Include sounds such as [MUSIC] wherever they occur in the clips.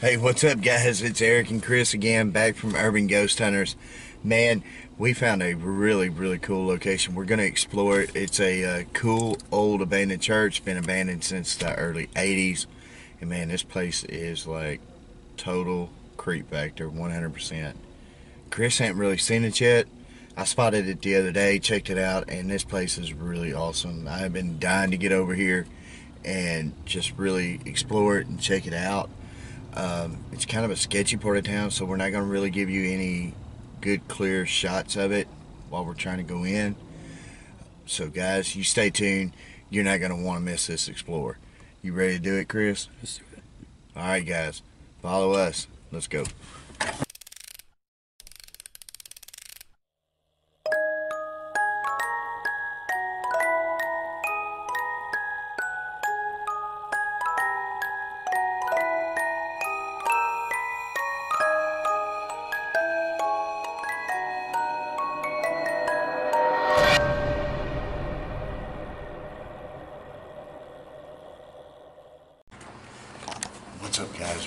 Hey, what's up, guys? It's Eric and Chris again, back from Urban Ghost Hunters. Man, we found a really, really cool location. We're going to explore it. It's a uh, cool old abandoned church, been abandoned since the early 80s. And man, this place is like total creep factor, 100%. Chris hadn't really seen it yet. I spotted it the other day, checked it out, and this place is really awesome. I've been dying to get over here and just really explore it and check it out. Um, it's kind of a sketchy part of town, so we're not going to really give you any good, clear shots of it while we're trying to go in. So, guys, you stay tuned. You're not going to want to miss this explore. You ready to do it, Chris? Let's do it. All right, guys, follow us. Let's go.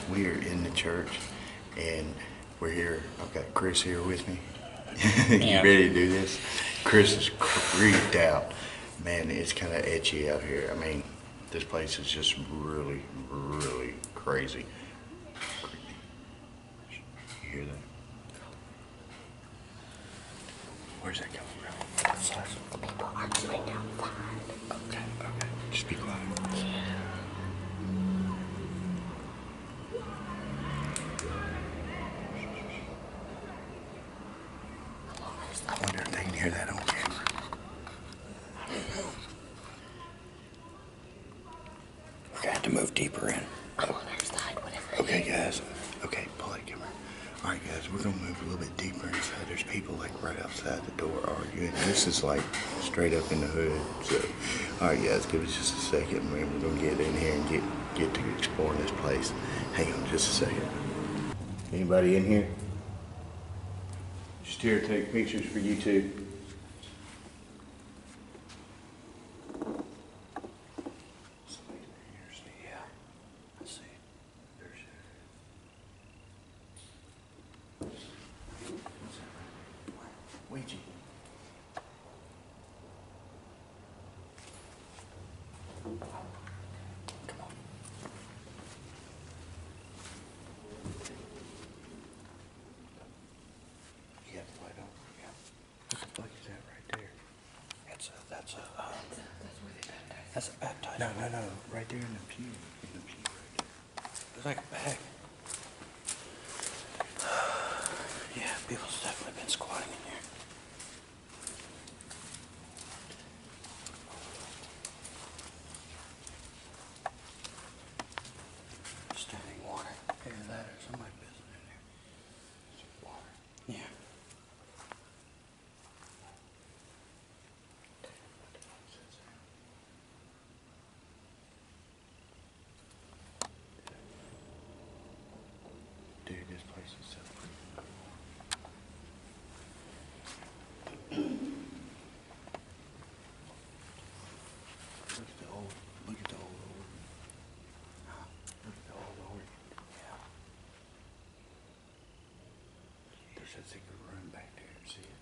What's? We are in the church, and we're here. I've got Chris here with me. [LAUGHS] you Yeah. ready to do this? Chris is creeped out. Man, it's kind of etchy out here. I mean, this place is just really, really crazy. Creepy. You hear that? Where's that coming from? People arguing outside. Okay, okay. Just be quiet. I wonder if they can hear that on camera. We're gonna have to move deeper in. I'm on her side, whatever. Okay, guys. Okay, pull that camera. All right, guys, we're gonna move a little bit deeper inside. There's people like right outside the door arguing. This is like straight up in the hood. So, all right, guys, give us just a second, man. We're gonna get in here and get get to exploring this place. Hang on, just a second. Anybody in here? Just here to take pictures for YouTube. Let's see. Ouija. Come on. You got the light on? Yeah. What the fuck is that right there? That's a, that's a, uh, that's a baptized. No, no, no. Right there in the pew. In the pew right there. It's like a bag. Yeah, people's definitely been squatting in here. Standing water. Either that or somebody visiting in there. Water. Yeah. Dude, this place is so pretty. Look at the old, look at the old organ. Look at the old organ. Yeah. That secret room back there, see it?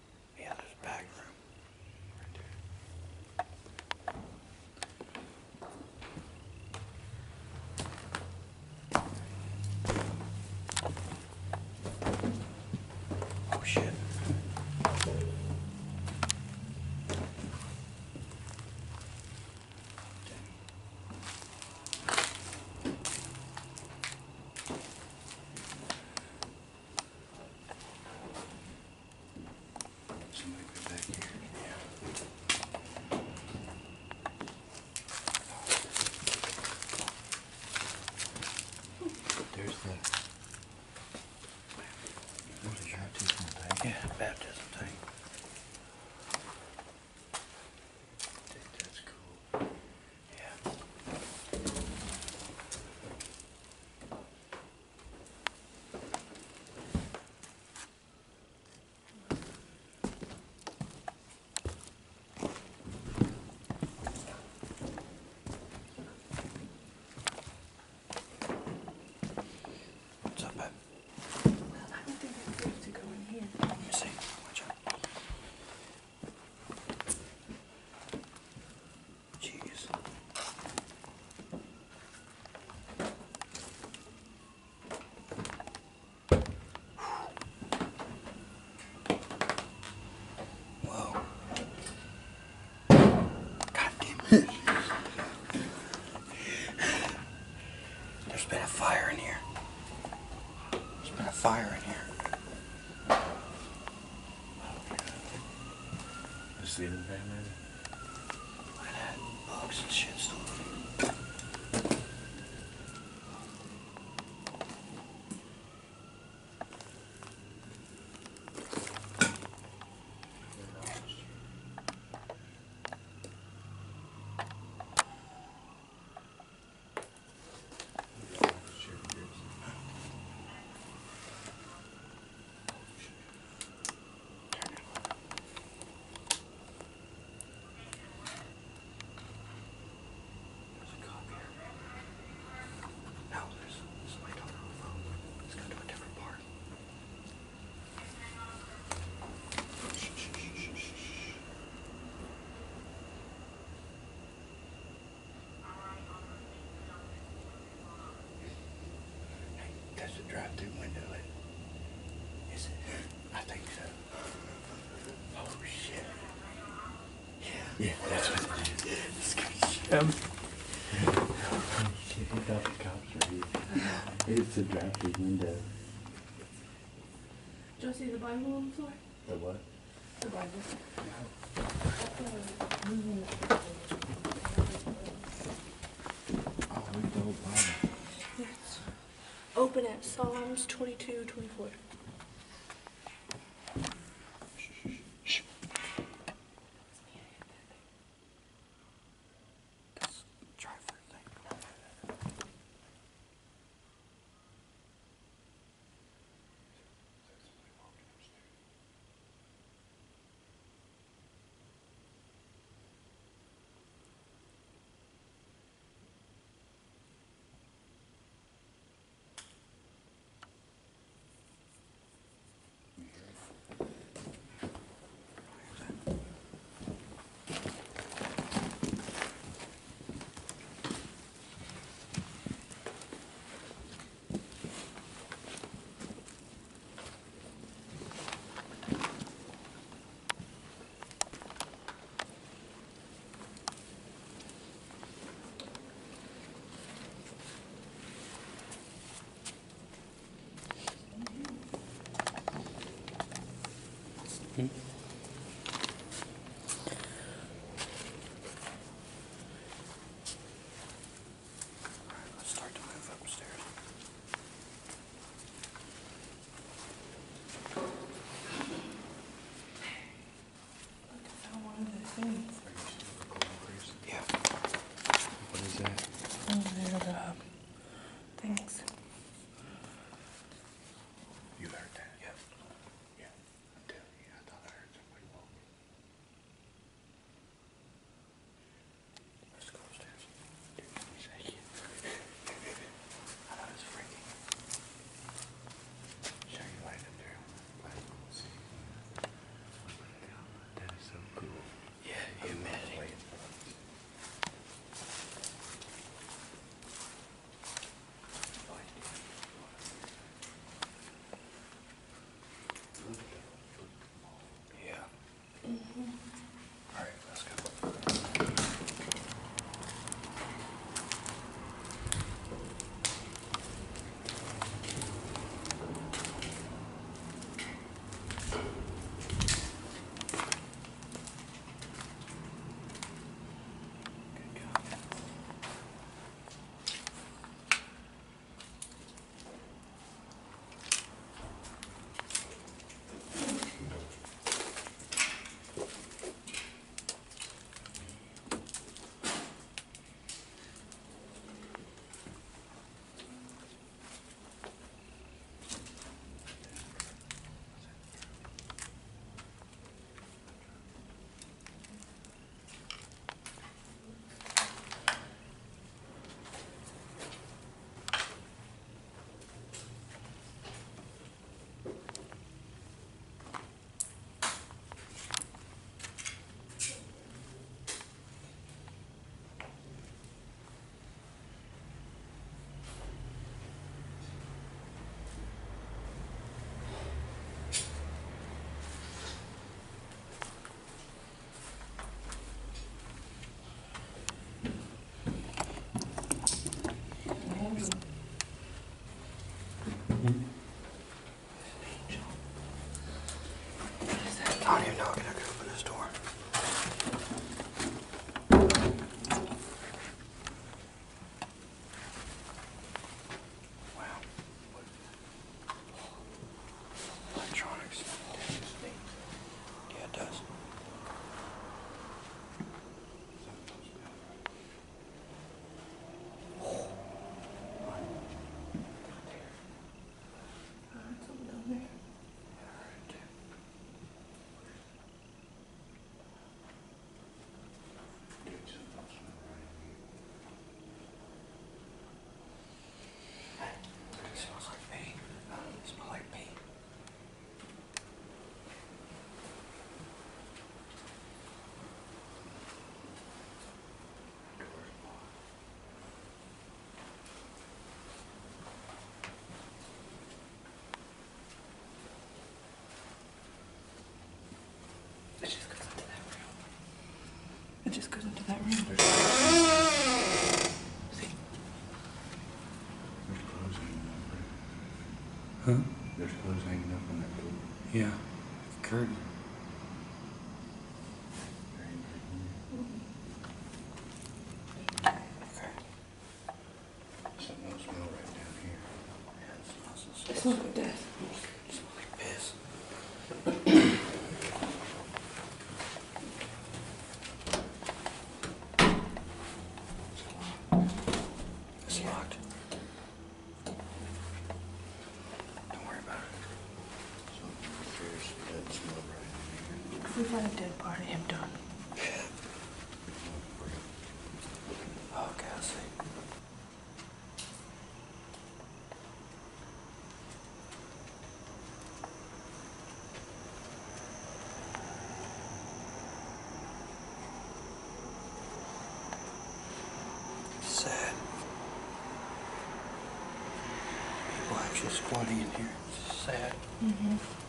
здесь еще. Yeah, that's what it is. Um, it's a drafty window. Do you see the Bible on the floor? The what? The Bible. Oh, we Bible. Yes. Open at Psalms 22, 24. Mm-hmm. goes into that room. See? There's clothes hanging up, right? Huh? There's clothes hanging up on that door. Yeah. Curtain. Something don't smell right down here. Yeah, it smells so it's not death. People squatting in here. It's sad. Mm-hmm. Showers.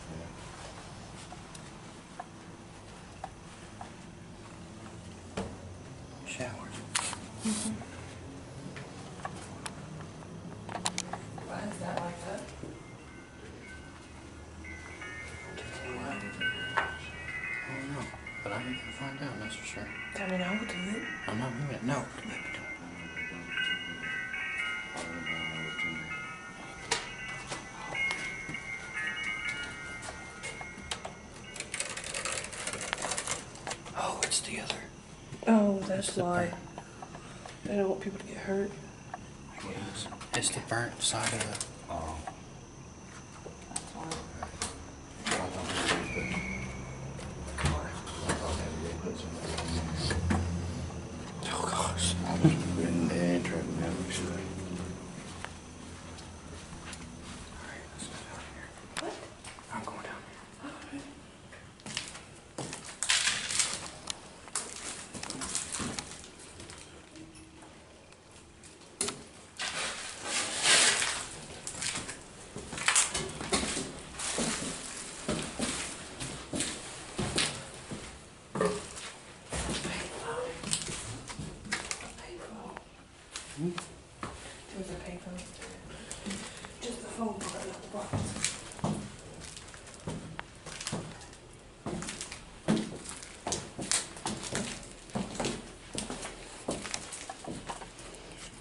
Oh, the other. Oh, that's why. They don't want people to get hurt. It's, it's the burnt side of the. Oh. That's why. I thought they put, I thought maybe they put something in there. Oh gosh. I was in the intro, man, we should. Alright, let's go down here. What? I'm going down here. There's a payphone. Just the phone part, not the box.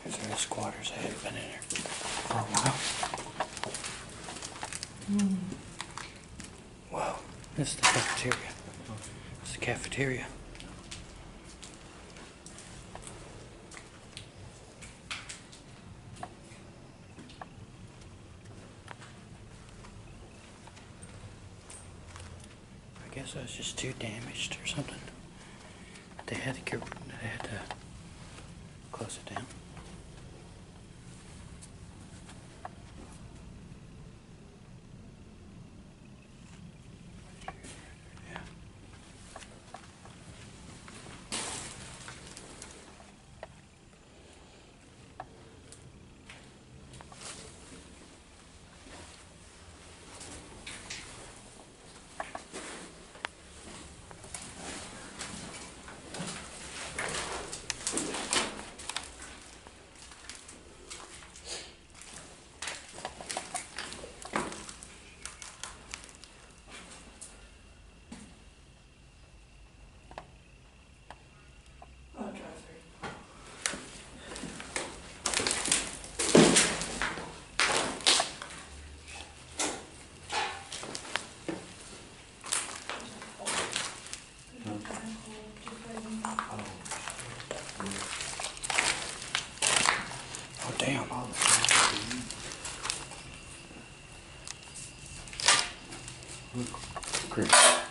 There's any squatters that have been in here for a while. Whoa, this is the cafeteria. It's the cafeteria. I guess it was just too damaged or something. They had to get, they had to close it down. Chris.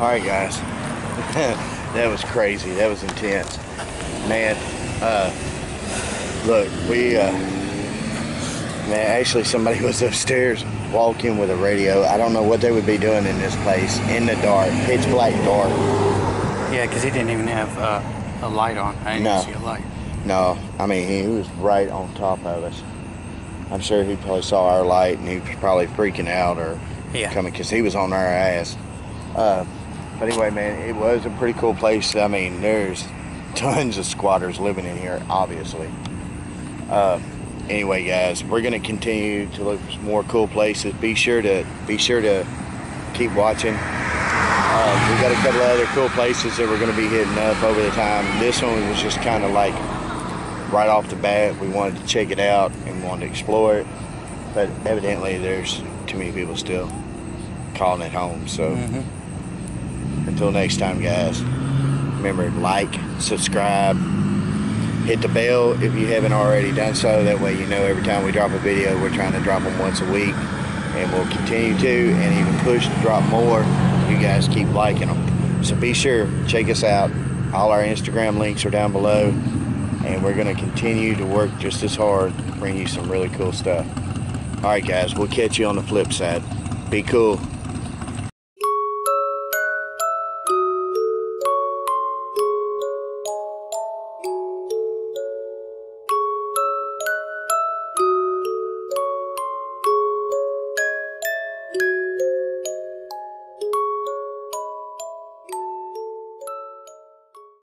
All right, guys. [LAUGHS] that was crazy. That was intense, man. Uh, look, we uh, man. Actually, somebody [LAUGHS] was upstairs walking with a radio. I don't know what they would be doing in this place in the dark, pitch black dark. Yeah, because he didn't even have uh, a light on. I didn't No. see a light. No, I mean he was right on top of us. I'm sure he probably saw our light and he was probably freaking out or Yeah. coming because he was on our ass. Uh, but anyway, man, it was a pretty cool place. I mean, there's tons of squatters living in here, obviously. Uh, anyway, guys, we're gonna continue to look for more cool places. Be sure to be sure to keep watching. Uh, we got a couple of other cool places that we're gonna be hitting up over the time. This one was just kind of like right off the bat. We wanted to check it out and wanted to explore it, but evidently there's too many people still calling it home. So until next time, guys, remember like, subscribe, hit the bell if you haven't already done so. That way you know every time we drop a video, we're trying to drop them once a week, and we'll continue to, and even push to drop more. You guys keep liking them. So be sure check us out. All our Instagram links are down below, and we're going to continue to work just as hard to bring you some really cool stuff. All right, guys, we'll catch you on the flip side. Be cool.